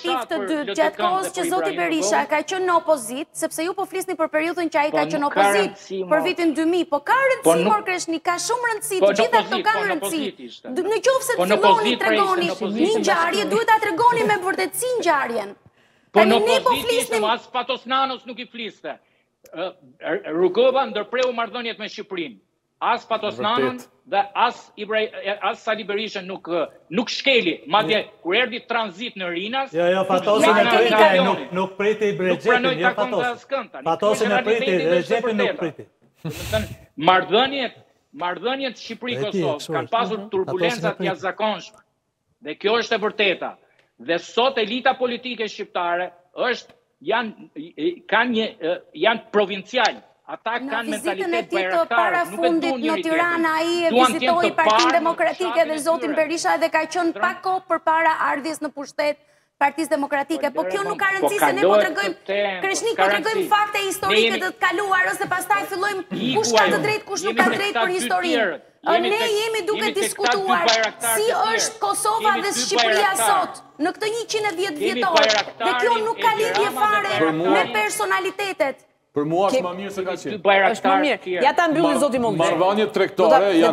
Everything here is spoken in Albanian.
E dyta, gjatë kohës që zoti Berisha ka qenë në opozitë, sepse ju po flisni për periudhën që ai ka po, qenë në opozitë, për vitin 2000, po ka rëndësi po mor Kreshnik, ka shumë rëndësi, po të gjitha këto kanë rëndësi. Në qoftë se filloni të tregoni një ngjarje, duhet ta tregoni me vërtetësi ngjarjen. Po në opozitë, as Fatos Nanos nuk i fliste. Rugova ndërpreu marrëdhëniet me Shqipërinë. As Fatos Nanon dhe as as Sali Berishën nuk nuk shkeli, madje kur erdhi tranzit në Rinas, jo jo Fatosin e priti, nuk nuk priti Rexhepin, jo Fatosin. Fatosin e priti, Rexhepin nuk priti. Do të thënë marrëdhëniet marrëdhëniet Shqipëri-Kosovë kanë pasur turbulenca të jashtëzakonshme. Dhe kjo është e vërteta. Dhe sot elita politike shqiptare është janë kanë një janë provincialë. Ata kanë mentalitet bajraktar, nuk e duan njëri tjetrin. Në vizitën e tij të parafundit në Tiranë ai e vizitoi Partinë Demokratike dhe zotin Berisha dhe ka qenë pak kohë përpara ardhjes në pushtet Partisë Demokratike, po kjo nuk ka rëndësi se ne po tregojmë Kreshnik po tregojmë fakte historike dhe të kaluarës dhe pastaj fillojmë kush ka të drejtë, kush nuk ka të drejtë për historinë. Ne jemi duke diskutuar si është Kosova dhe Shqipëria sot në këtë 110 vjetor dhe kjo nuk ka lidhje fare me personalitetet. Për mua është më mirë se ka qenë. Është më mirë. Ja ta mbylli zoti Mollneri. Marrëdhëniet tregtare janë